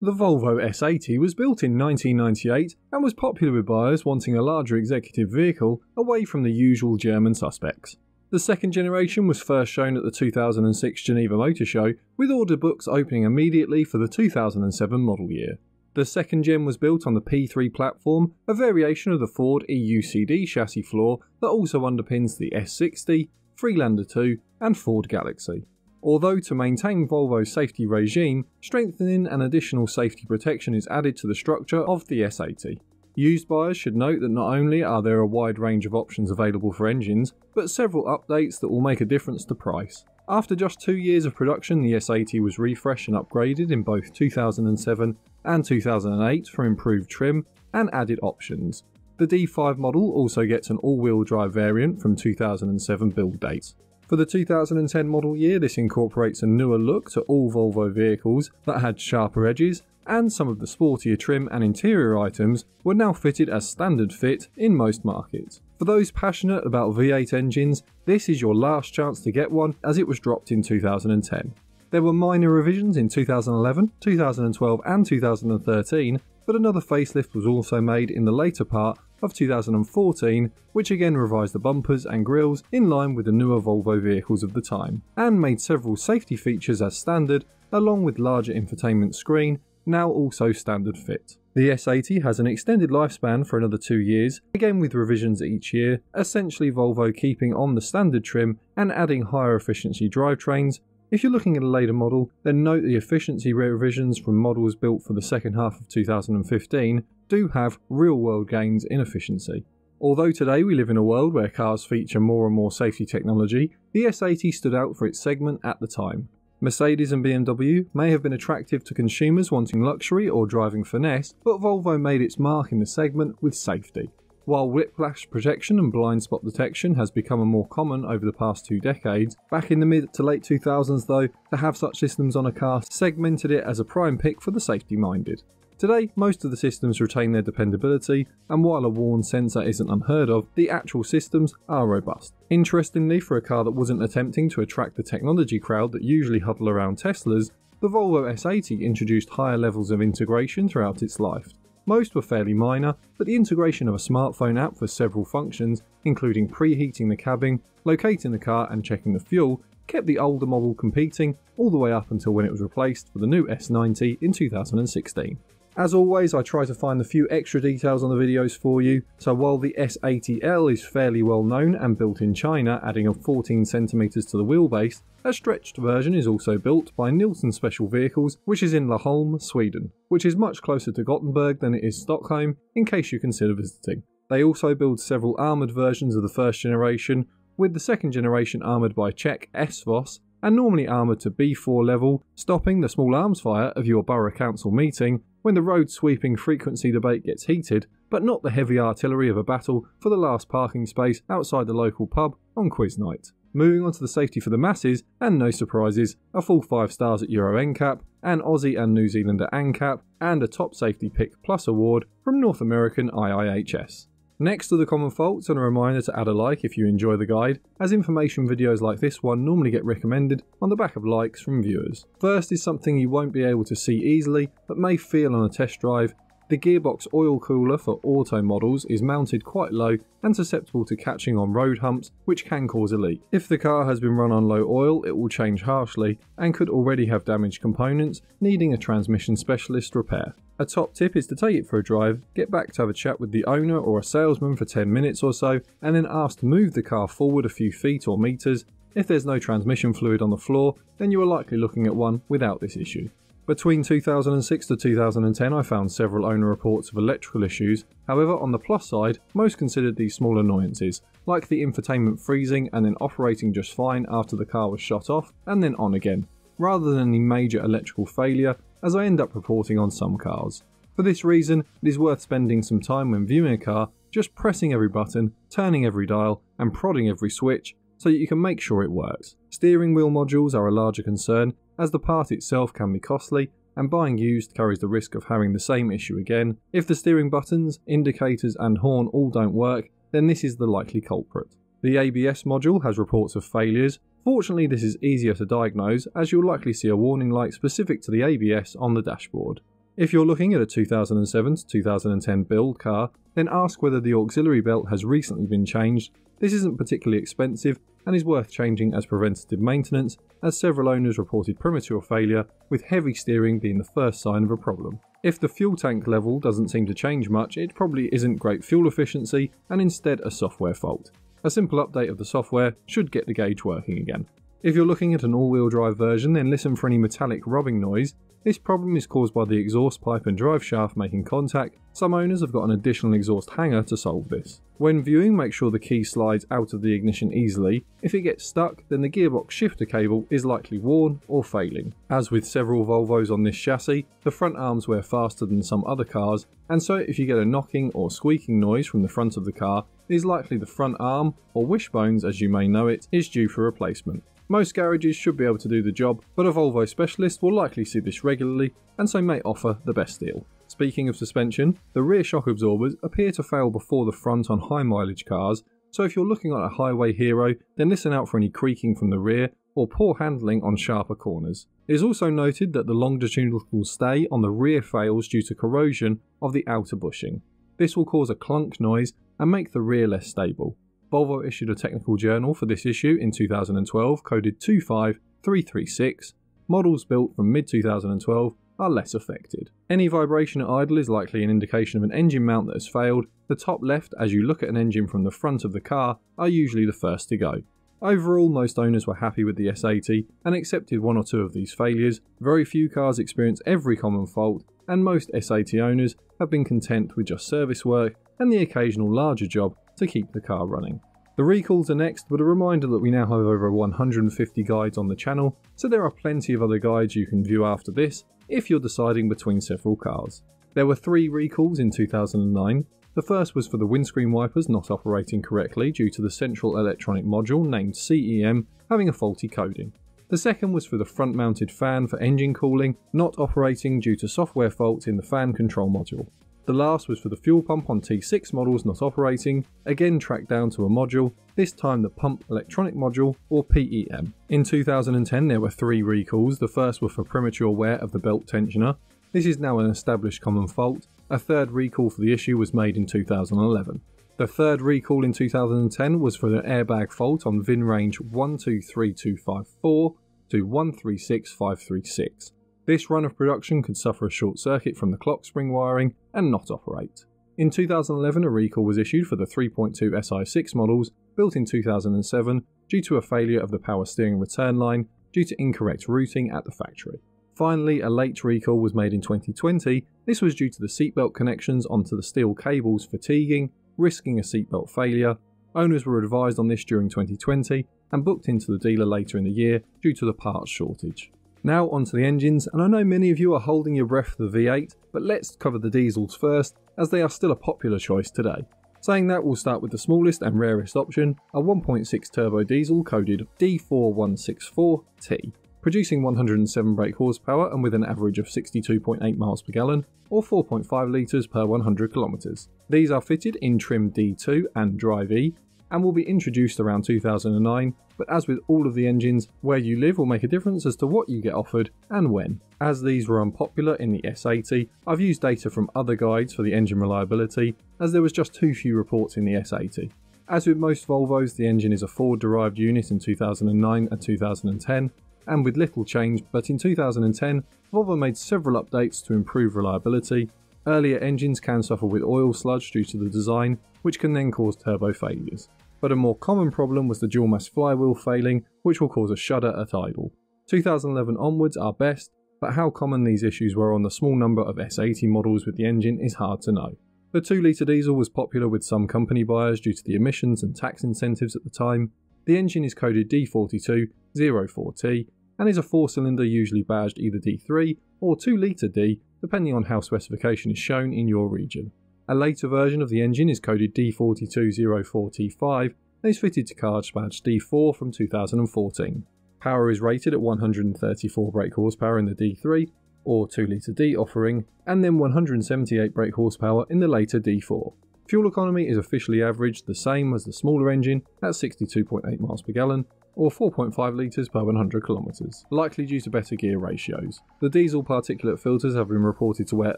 The Volvo S80 was built in 1998 and was popular with buyers wanting a larger executive vehicle away from the usual German suspects. The second generation was first shown at the 2006 Geneva Motor Show, with order books opening immediately for the 2007 model year. The second gen was built on the P3 platform, a variation of the Ford EUCD chassis floor that also underpins the S60, Freelander 2, and Ford Galaxy although to maintain Volvo's safety regime, strengthening and additional safety protection is added to the structure of the S80. Used buyers should note that not only are there a wide range of options available for engines, but several updates that will make a difference to price. After just two years of production, the S80 was refreshed and upgraded in both 2007 and 2008 for improved trim and added options. The D5 model also gets an all-wheel drive variant from 2007 build date. For the 2010 model year, this incorporates a newer look to all Volvo vehicles that had sharper edges, and some of the sportier trim and interior items were now fitted as standard fit in most markets. For those passionate about V8 engines, this is your last chance to get one as it was dropped in 2010. There were minor revisions in 2011, 2012 and 2013, but another facelift was also made in the later part of 2014, which again revised the bumpers and grills in line with the newer Volvo vehicles of the time, and made several safety features as standard, along with larger infotainment screen, now also standard fit. The S80 has an extended lifespan for another two years, again with revisions each year, essentially Volvo keeping on the standard trim and adding higher efficiency drivetrains, if you're looking at a later model, then note the efficiency revisions from models built for the second half of 2015 do have real world gains in efficiency. Although today we live in a world where cars feature more and more safety technology, the S80 stood out for its segment at the time. Mercedes and BMW may have been attractive to consumers wanting luxury or driving finesse, but Volvo made its mark in the segment with safety. While whiplash protection and blind spot detection has become more common over the past two decades, back in the mid to late 2000s though, to have such systems on a car segmented it as a prime pick for the safety minded. Today, most of the systems retain their dependability, and while a worn sensor isn't unheard of, the actual systems are robust. Interestingly, for a car that wasn't attempting to attract the technology crowd that usually huddle around Teslas, the Volvo S80 introduced higher levels of integration throughout its life. Most were fairly minor, but the integration of a smartphone app for several functions, including preheating the cabin, locating the car and checking the fuel, kept the older model competing all the way up until when it was replaced for the new S90 in 2016. As always, I try to find a few extra details on the videos for you, so while the S80L is fairly well known and built in China, adding a 14cm to the wheelbase, a stretched version is also built by Nilsson Special Vehicles, which is in Laholm, Sweden, which is much closer to Gothenburg than it is Stockholm, in case you consider visiting. They also build several armoured versions of the first generation, with the second generation armoured by Czech SVOS, and normally armoured to B4 level, stopping the small arms fire of your borough council meeting when the road sweeping frequency debate gets heated, but not the heavy artillery of a battle for the last parking space outside the local pub on quiz night. Moving on to the safety for the masses, and no surprises, a full 5 stars at Euro NCAP, an Aussie and New Zealander ANCAP, and a Top Safety Pick Plus award from North American IIHS. Next to the common faults and a reminder to add a like if you enjoy the guide, as information videos like this one normally get recommended on the back of likes from viewers. First is something you won't be able to see easily, but may feel on a test drive, the gearbox oil cooler for auto models is mounted quite low and susceptible to catching on road humps, which can cause a leak. If the car has been run on low oil, it will change harshly and could already have damaged components, needing a transmission specialist repair. A top tip is to take it for a drive, get back to have a chat with the owner or a salesman for 10 minutes or so, and then ask to move the car forward a few feet or meters. If there's no transmission fluid on the floor, then you are likely looking at one without this issue. Between 2006 to 2010, I found several owner reports of electrical issues. However, on the plus side, most considered these small annoyances, like the infotainment freezing and then operating just fine after the car was shut off and then on again, rather than any major electrical failure, as I end up reporting on some cars. For this reason, it is worth spending some time when viewing a car just pressing every button, turning every dial, and prodding every switch so that you can make sure it works. Steering wheel modules are a larger concern as the part itself can be costly and buying used carries the risk of having the same issue again. If the steering buttons, indicators and horn all don't work, then this is the likely culprit. The ABS module has reports of failures. Fortunately this is easier to diagnose as you'll likely see a warning light specific to the ABS on the dashboard. If you're looking at a 2007 to 2010 build car, then ask whether the auxiliary belt has recently been changed. This isn't particularly expensive and is worth changing as preventative maintenance, as several owners reported premature failure, with heavy steering being the first sign of a problem. If the fuel tank level doesn't seem to change much, it probably isn't great fuel efficiency and instead a software fault. A simple update of the software should get the gauge working again. If you're looking at an all-wheel drive version, then listen for any metallic rubbing noise. This problem is caused by the exhaust pipe and drive shaft making contact. Some owners have got an additional exhaust hanger to solve this. When viewing, make sure the key slides out of the ignition easily. If it gets stuck, then the gearbox shifter cable is likely worn or failing. As with several Volvos on this chassis, the front arms wear faster than some other cars, and so if you get a knocking or squeaking noise from the front of the car, it is likely the front arm, or wishbones as you may know it, is due for replacement. Most garages should be able to do the job, but a Volvo specialist will likely see this regularly and so may offer the best deal. Speaking of suspension, the rear shock absorbers appear to fail before the front on high mileage cars, so if you're looking at a highway hero, then listen out for any creaking from the rear or poor handling on sharper corners. It is also noted that the longitudinal stay on the rear fails due to corrosion of the outer bushing. This will cause a clunk noise and make the rear less stable. Volvo issued a technical journal for this issue in 2012 coded 25336. Models built from mid 2012 are less affected. Any vibration at idle is likely an indication of an engine mount that has failed. The top left, as you look at an engine from the front of the car, are usually the first to go. Overall, most owners were happy with the S80 and accepted one or two of these failures. Very few cars experience every common fault, and most S80 owners have been content with just service work and the occasional larger job to keep the car running. The recalls are next, but a reminder that we now have over 150 guides on the channel, so there are plenty of other guides you can view after this if you're deciding between several cars. There were three recalls in 2009. The first was for the windscreen wipers not operating correctly due to the central electronic module named CEM having a faulty coding. The second was for the front mounted fan for engine cooling not operating due to software faults in the fan control module. The last was for the fuel pump on T6 models not operating, again tracked down to a module, this time the pump electronic module or PEM. In 2010 there were three recalls, the first was for premature wear of the belt tensioner, this is now an established common fault, a third recall for the issue was made in 2011. The third recall in 2010 was for the airbag fault on VIN range 123254 to 136536. This run of production could suffer a short circuit from the clock spring wiring and not operate. In 2011, a recall was issued for the 3.2 SI6 models, built in 2007, due to a failure of the power steering return line due to incorrect routing at the factory. Finally, a late recall was made in 2020. This was due to the seatbelt connections onto the steel cables fatiguing, risking a seatbelt failure. Owners were advised on this during 2020 and booked into the dealer later in the year due to the parts shortage. Now onto the engines, and I know many of you are holding your breath for the V8, but let's cover the diesels first, as they are still a popular choice today. Saying that, we'll start with the smallest and rarest option, a 1.6 turbo diesel coded D4164T, producing 107 brake horsepower and with an average of 62.8 miles per gallon, or 4.5 litres per 100 kilometres. These are fitted in trim D2 and Drive E, and will be introduced around 2009, but as with all of the engines, where you live will make a difference as to what you get offered and when. As these were unpopular in the S80, I've used data from other guides for the engine reliability, as there was just too few reports in the S80. As with most Volvos, the engine is a Ford derived unit in 2009 and 2010, and with little change, but in 2010, Volvo made several updates to improve reliability. Earlier engines can suffer with oil sludge due to the design, which can then cause turbo failures but a more common problem was the dual mass flywheel failing, which will cause a shudder at idle. 2011 onwards are best, but how common these issues were on the small number of S80 models with the engine is hard to know. The 2 litre diesel was popular with some company buyers due to the emissions and tax incentives at the time. The engine is coded D4204T and is a 4 cylinder usually badged either D3 or 2 litre D depending on how specification is shown in your region. A later version of the engine is coded D4204T5 and is fitted to cars badge D4 from 2014. Power is rated at 134 brake horsepower in the D3 or 2 litre D offering, and then 178 brake horsepower in the later D4. Fuel economy is officially averaged the same as the smaller engine at 62.8 miles per gallon, or 4.5 litres per 100 kilometres, likely due to better gear ratios. The diesel particulate filters have been reported to wear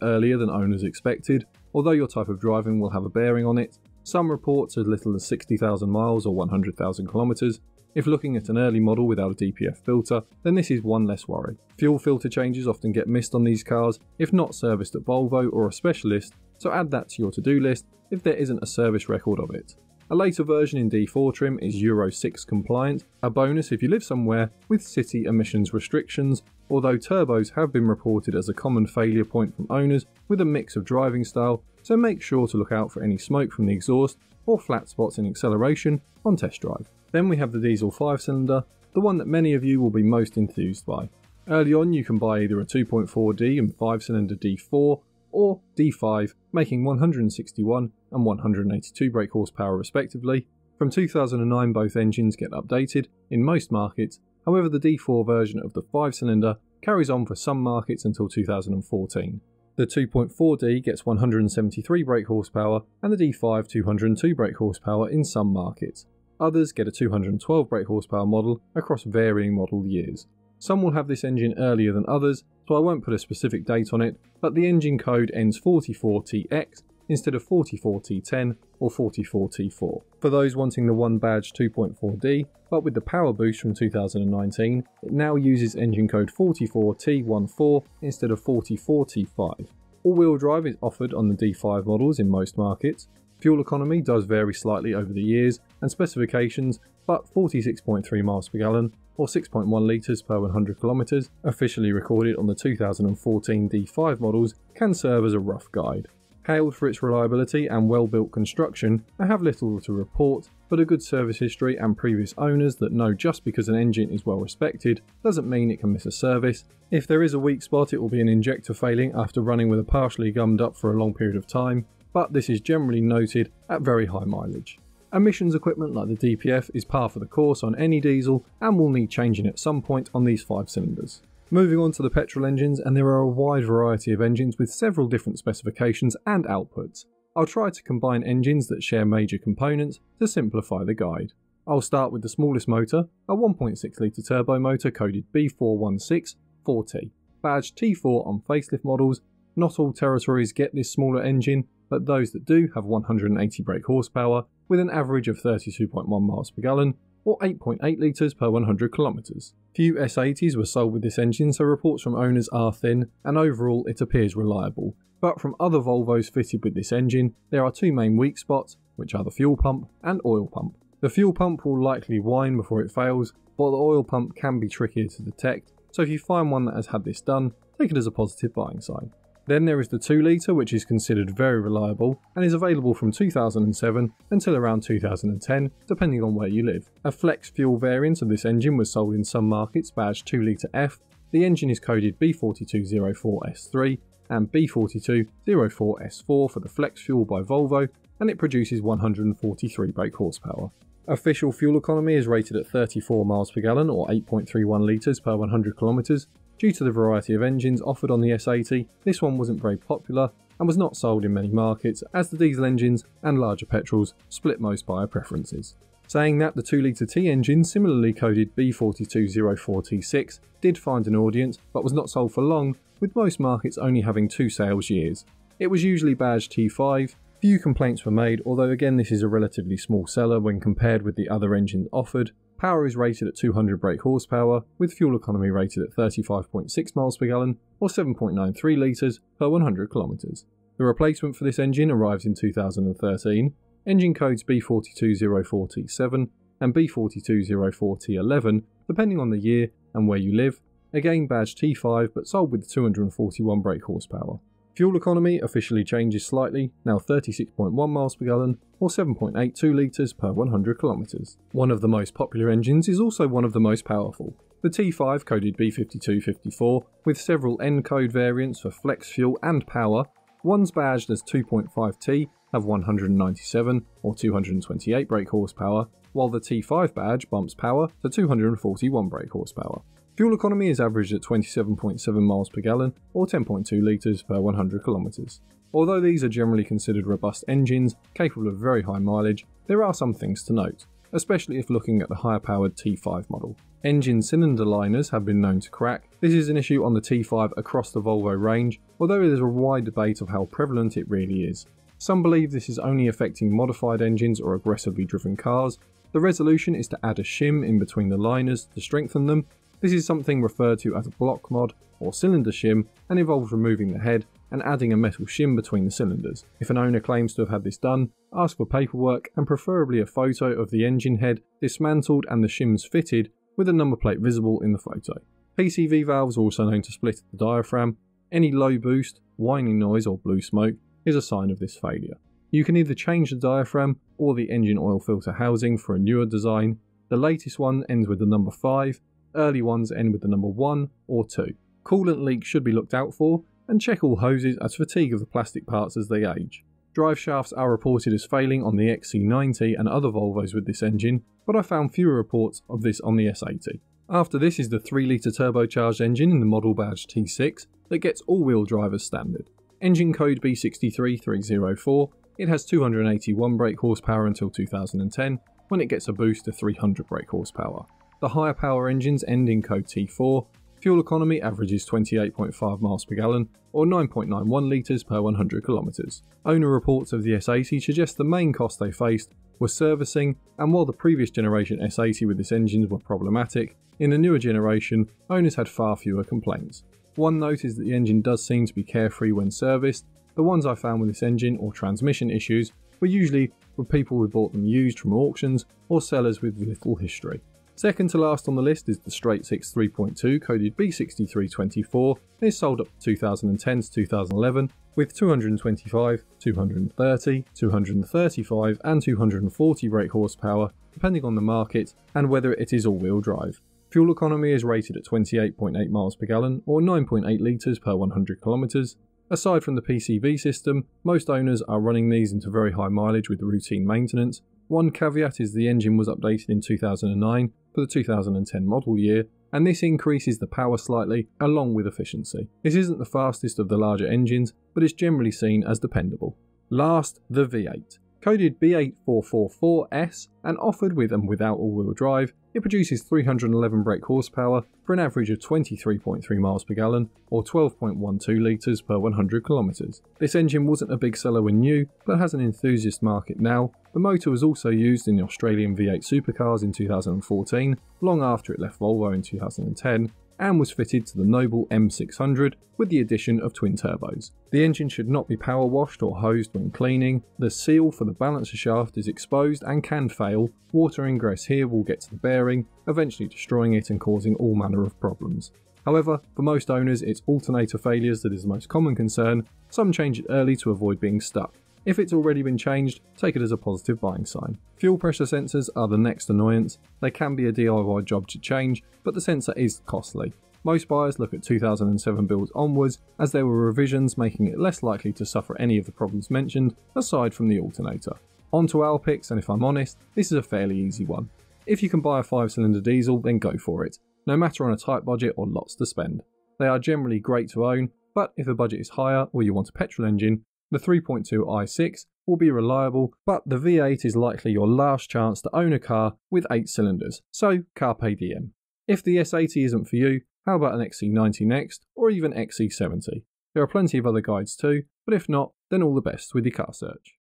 earlier than owners expected, although your type of driving will have a bearing on it. Some reports as little as 60,000 miles or 100,000 kilometres, if looking at an early model without a DPF filter, then this is one less worry. Fuel filter changes often get missed on these cars if not serviced at Volvo or a specialist, so add that to your to-do list if there isn't a service record of it. A later version in D4 trim is Euro 6 compliant, a bonus if you live somewhere with city emissions restrictions, although turbos have been reported as a common failure point from owners with a mix of driving style, so make sure to look out for any smoke from the exhaust or flat spots in acceleration on test drive. Then we have the diesel 5 cylinder, the one that many of you will be most enthused by. Early on you can buy either a 2.4D and 5 cylinder D4 or D5, making 161 and 182 brake horsepower respectively. From 2009 both engines get updated in most markets, however the D4 version of the 5 cylinder carries on for some markets until 2014. The 2.4D gets 173 brake horsepower and the D5 202 brake horsepower in some markets. Others get a 212 brake horsepower model across varying model years. Some will have this engine earlier than others, so I won't put a specific date on it, but the engine code ends 44TX instead of 44T10 or 44T4. For those wanting the one badge 2.4D, but with the power boost from 2019, it now uses engine code 44T14 instead of 44T5. All-wheel drive is offered on the D5 models in most markets, Fuel economy does vary slightly over the years and specifications, but 46.3 miles per gallon or 6.1 litres per 100 kilometres, officially recorded on the 2014 D5 models, can serve as a rough guide. Hailed for its reliability and well-built construction, I have little to report, but a good service history and previous owners that know just because an engine is well respected doesn't mean it can miss a service. If there is a weak spot it will be an injector failing after running with a partially gummed up for a long period of time, but this is generally noted at very high mileage. Emissions equipment like the DPF is par for the course on any diesel and will need changing at some point on these 5 cylinders. Moving on to the petrol engines and there are a wide variety of engines with several different specifications and outputs. I'll try to combine engines that share major components to simplify the guide. I'll start with the smallest motor, a 1.6 litre turbo motor coded B416 4T. Badged T4 on facelift models, not all territories get this smaller engine, but those that do have 180 brake horsepower with an average of 32.1 miles per gallon or 8.8 litres per 100 kilometres. Few S80s were sold with this engine so reports from owners are thin and overall it appears reliable. But from other Volvos fitted with this engine, there are two main weak spots, which are the fuel pump and oil pump. The fuel pump will likely whine before it fails, but the oil pump can be trickier to detect, so if you find one that has had this done, take it as a positive buying sign. Then there is the 2 litre which is considered very reliable and is available from 2007 until around 2010 depending on where you live. A flex fuel variant of this engine was sold in some markets badged 2 litre F. The engine is coded B4204S3 and B4204S4 for the flex fuel by Volvo and it produces 143 brake horsepower. Official fuel economy is rated at 34 miles per gallon or 8.31 litres per 100 kilometres Due to the variety of engines offered on the S80, this one wasn't very popular and was not sold in many markets as the diesel engines and larger petrols split most buyer preferences. Saying that the 2litre T engine, similarly coded B4204T6, did find an audience but was not sold for long, with most markets only having two sales years. It was usually badged T5, few complaints were made although again this is a relatively small seller when compared with the other engines offered, Power is rated at 200 brake horsepower, with fuel economy rated at 35.6 miles per gallon or 7.93 litres per 100 kilometres. The replacement for this engine arrives in 2013. Engine codes B42040T7 and B42040T11, depending on the year and where you live, again badged T5 but sold with 241 brake horsepower. Fuel economy officially changes slightly, now 36.1 miles per gallon or 7.82 litres per 100 kilometres. One of the most popular engines is also one of the most powerful. The T5 coded B5254 with several N code variants for flex fuel and power. Ones badged as 2.5T have 197 or 228 brake horsepower, while the T5 badge bumps power to 241 brake horsepower. Fuel economy is averaged at 27.7 miles per gallon or 10.2 litres per 100 kilometres. Although these are generally considered robust engines, capable of very high mileage, there are some things to note. especially if looking at the higher powered T5 model. Engine cylinder liners have been known to crack. This is an issue on the T5 across the Volvo range, although there is a wide debate of how prevalent it really is. Some believe this is only affecting modified engines or aggressively driven cars. The resolution is to add a shim in between the liners to strengthen them. This is something referred to as a block mod or cylinder shim and involves removing the head and adding a metal shim between the cylinders. If an owner claims to have had this done, ask for paperwork and preferably a photo of the engine head dismantled and the shims fitted with a number plate visible in the photo. PCV valves are also known to split the diaphragm. Any low boost, whining noise or blue smoke is a sign of this failure. You can either change the diaphragm or the engine oil filter housing for a newer design. The latest one ends with the number 5, early ones end with the number 1 or 2. Coolant leaks should be looked out for, and check all hoses as fatigue of the plastic parts as they age. Drive shafts are reported as failing on the XC90 and other Volvos with this engine, but I found fewer reports of this on the S80. After this is the 3 litre turbocharged engine in the model badge T6 that gets all-wheel drive as standard. Engine code B63304, it has 281 brake horsepower until 2010, when it gets a boost to 300 brake horsepower. The higher power engines end in code T4, Fuel economy averages 28.5 miles per gallon, or 9.91 litres per 100 kilometres. Owner reports of the S80 suggest the main cost they faced was servicing, and while the previous generation S80 with this engine were problematic, in the newer generation, owners had far fewer complaints. One note is that the engine does seem to be carefree when serviced. The ones I found with this engine or transmission issues were usually with people who bought them used from auctions or sellers with little history. Second to last on the list is the Straight 6 3.2 coded B6324 and is sold up to 2010 to 2011 with 225, 230, 235 and 240 brake horsepower depending on the market and whether it is all-wheel drive. Fuel economy is rated at 28.8 miles per gallon or 9.8 litres per 100 kilometres. Aside from the PCV system, most owners are running these into very high mileage with routine maintenance. One caveat is the engine was updated in 2009 for the 2010 model year, and this increases the power slightly along with efficiency. This isn't the fastest of the larger engines, but is generally seen as dependable. Last, the V8. Coded B8444S and offered with and without all-wheel drive, it produces 311 brake horsepower for an average of 23.3 miles per gallon or 12.12 litres per 100 kilometres. This engine wasn't a big seller when new, but has an enthusiast market now. The motor was also used in the Australian V8 supercars in 2014, long after it left Volvo in 2010, and was fitted to the Noble M600 with the addition of twin turbos. The engine should not be power washed or hosed when cleaning, the seal for the balancer shaft is exposed and can fail, water ingress here will get to the bearing, eventually destroying it and causing all manner of problems. However, for most owners it's alternator failures that is the most common concern, some change it early to avoid being stuck. If it's already been changed, take it as a positive buying sign. Fuel pressure sensors are the next annoyance. They can be a DIY job to change, but the sensor is costly. Most buyers look at 2007 builds onwards, as there were revisions making it less likely to suffer any of the problems mentioned, aside from the alternator. On to Alpix, and if I'm honest, this is a fairly easy one. If you can buy a 5 cylinder diesel, then go for it, no matter on a tight budget or lots to spend. They are generally great to own, but if the budget is higher or you want a petrol engine, the 3.2 i6 will be reliable, but the V8 is likely your last chance to own a car with 8 cylinders, so carpe diem. If the S80 isn't for you, how about an XC90 next, or even XC70? There are plenty of other guides too, but if not, then all the best with your car search.